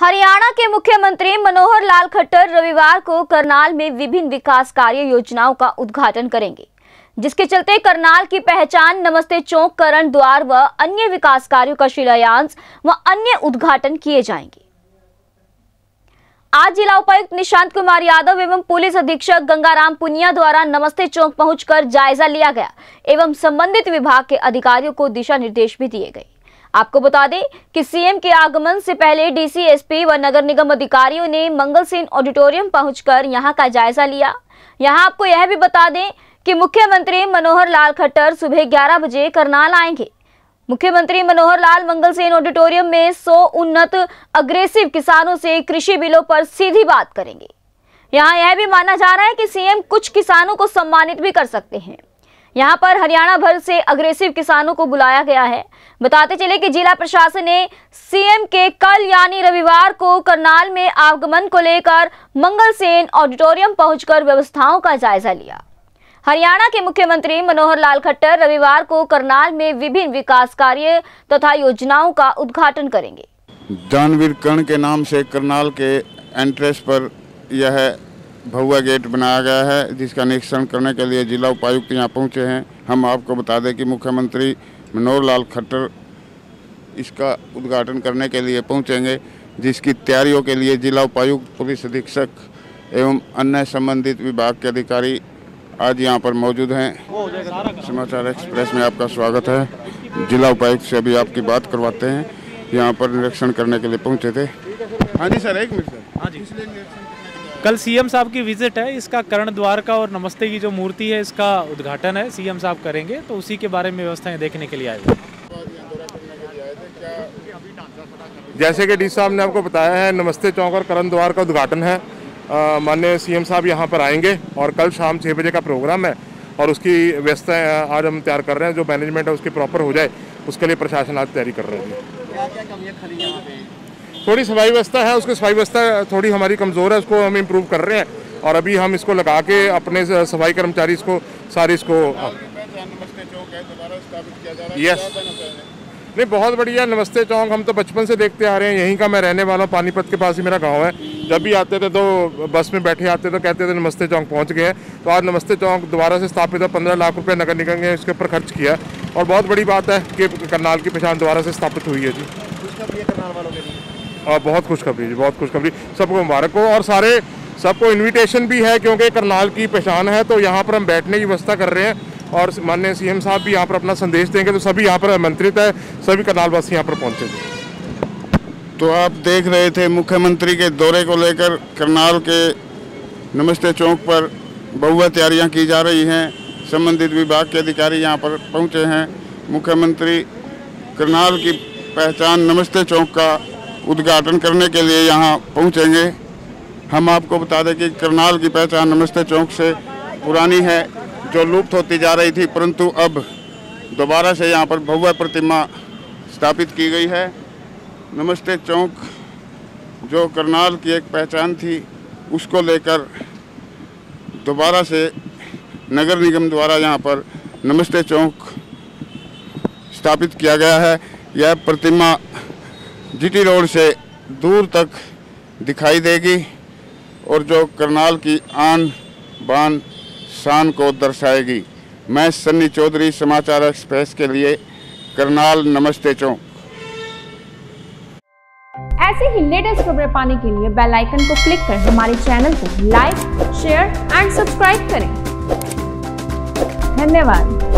हरियाणा के मुख्यमंत्री मनोहर लाल खट्टर रविवार को करनाल में विभिन्न विकास कार्य योजनाओं का उद्घाटन करेंगे, जिसके चलते करनाल की पहचान नमस्ते चौक, करण द्वार व अन्य विकास कार्यों का शिलान्यास व अन्य उद्घाटन किए जाएँगे। आज जिला उपायुक्त निशांत कुमार यादव एवं पुलिस अधीक्षक गंगाराम पुनिया द्वारा नमस्ते चौक पहुंचकर जायजा लिया गया एवं संबंधित विभाग के अधिकारियों को दिशा निर्देश भी दिए गए। आपको बता दें कि सीएम के आगमन से पहले डीसीएसपी व नगर निगम अधिकारियों ने मंगल सेन ऑडिटोरियम पहुंचकर यहाँ का जायजा लिया। यहाँ आपको यह भी बता दें कि मुख्यमंत्री मनोहर लाल खट्टर सुबह 11 बजे करनाल आएँगे। मुख्यमंत्री मनोहर लाल मंगल सेन ऑडिटोरियम में 100 उन्नत अग्रेसिव किसानों से कृषि बिलों पर सीधी बात करेंगे। यहाँ यह भी माना जा रहा है कि सीएम कुछ किसानों को सम्मानित भी कर सकते हैं। यहाँ पर हरियाणा भर से अग्रेसिव किसानों को बुलाया गया है। बताते चले कि जिला प्रशासन ने सीएम के कल यानी रविवार को करनाल में आगमन को लेकर मंगल सेन ऑडिटोरियम पहुंचकर व्यवस्थाओं का जायजा लिया। हरियाणा के मुख्यमंत्री मनोहर लाल खट्टर रविवार को करनाल में विभिन्न विकास कार्य तथा योजनाओं का उद्घाटन करेंगे। दानवीर कर्ण के नाम से करनाल के एंट्रेंस पर यह भहुआ गेट बनाया गया है जिसका निरीक्षण करने के लिए जिला उपायुक्त यहाँ पहुँचे हैं। हम आपको बता दें कि मुख्यमंत्री मनोहर लाल खट्टर इसका उद्घाटन करने के लिए पहुँचेंगे जिसकी तैयारियों के लिए जिला उपायुक्त पुलिस अधीक्षक एवं अन्य संबंधित विभाग के अधिकारी आज यहाँ पर मौजूद हैं। समाचार एक्सप्रेस में आपका स्वागत है। जिला उपायुक्त से अभी आपकी बात करवाते हैं। यहाँ पर निरीक्षण करने के लिए पहुँचे थे। हाँ जी सर एक मिनट सर। हाँ जी। कल सीएम साहब की विज़िट है इसका कर्ण द्वार का और नमस्ते की जो मूर्ति है इसका उद्घाटन है। सीएम साहब करेंगे तो उसी के बारे में व्यवस्थाएँ देखने के लिए आए हुए जैसे कि डी साहब ने आपको बताया है नमस्ते चौक और करण द्वार का उद्घाटन है। माननीय सीएम साहब यहाँ पर आएँगे और कल शाम छः बजे का प्रोग्राम है और उसकी व्यवस्था आज हम तैयार कर रहे हैं जो मैनेजमेंट है उसकी प्रॉपर हो जाए उसके लिए प्रशासन आज तैयारी कर रहे हैं। थोड़ी सफ़ाई व्यवस्था है उसकी सफ़ाई व्यवस्था थोड़ी हमारी कमज़ोर है उसको हम इम्प्रूव कर रहे हैं। और अभी हम इसको लगा के अपने सफ़ाई कर्मचारी इसको सारी इसको यस नहीं बहुत बढ़िया नमस्ते चौक हम तो बचपन से देखते आ रहे हैं यहीं का मैं रहने वाला हूँ पानीपत के पास ही मेरा गाँव है। जब भी आते थे तो बस में बैठे आते तो कहते थे नमस्ते चौक पहुँच गए हैं। तो आज नमस्ते चौक दोबारा से स्थापित है पंद्रह लाख रुपए नगर निगम ने इसके ऊपर खर्च किया और बहुत बड़ी बात है कि करनाल की पहचान दोबारा से स्थापित हुई है जी। और बहुत खुशखबरी जी, बहुत खुशखबरी। सबको मुबारक हो और सारे, सबको इनविटेशन भी है क्योंकि करनाल की पहचान है तो यहाँ पर हम बैठने की व्यवस्था कर रहे हैं और माननीय सीएम साहब भी यहाँ पर अपना संदेश देंगे तो सभी यहाँ पर आमंत्रित है, सभी करनालवासी यहाँ पर पहुँचेंगे तो आप देख रहे थे मुख्यमंत्री के दौरे को लेकर करनाल के नमस्ते चौक पर बहुआ तैयारियाँ की जा रही हैं, संबंधित विभाग के अधिकारी यहाँ पर पहुँचे हैं। मुख्यमंत्री, करनाल की पहचान नमस्ते चौक का उद्घाटन करने के लिए यहाँ पहुँचेंगे। हम आपको बता दें कि करनाल की पहचान नमस्ते चौक से पुरानी है, जो लुप्त होती जा रही थी, परंतु अब दोबारा से यहाँ पर भव्य प्रतिमा स्थापित की गई है। नमस्ते चौक, जो करनाल की एक पहचान थी, उसको लेकर दोबारा से नगर निगम द्वारा यहाँ पर नमस्ते चौक स्थापित किया गया है। यह प्रतिमा जीटी रोड से दूर तक दिखाई देगी और जो करनाल की आन बान शान को दर्शाएगी। मैं सन्नी चौधरी, समाचार एक्सप्रेस के लिए करनाल, नमस्ते चौक ऐसे ही लेटेस्ट खबरें पाने के लिए बेल आइकन को क्लिक कर हमारे चैनल को लाइक, शेयर एंड सब्सक्राइब करें। धन्यवाद।